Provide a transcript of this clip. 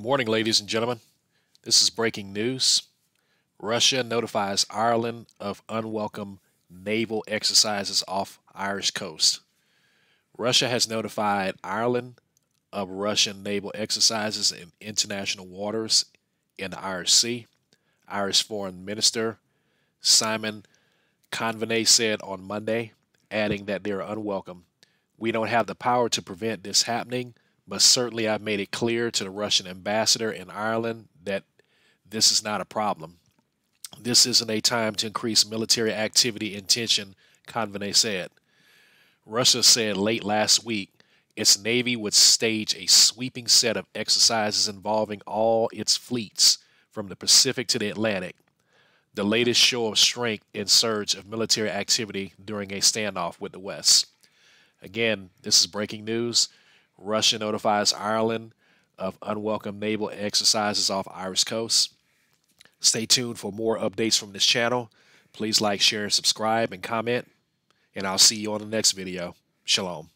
Morning, ladies and gentlemen. This is breaking news. Russia notifies Ireland of unwelcome naval exercises off Irish coast. Russia has notified Ireland of Russian naval exercises in international waters in the Irish Sea. Irish Foreign Minister Simon Coveney said on Monday, adding that they are unwelcome. We don't have the power to prevent this happening, but certainly I've made it clear to the Russian ambassador in Ireland that this is not a problem. This isn't a time to increase military activity and tension, Coveney said. Russia said late last week its Navy would stage a sweeping set of exercises involving all its fleets from the Pacific to the Atlantic, the latest show of strength and surge of military activity during a standoff with the West. Again, this is breaking news. Russia notifies Ireland of unwelcome naval exercises off Irish coast. Stay tuned for more updates from this channel. Please like, share, and subscribe and comment. And I'll see you on the next video. Shalom.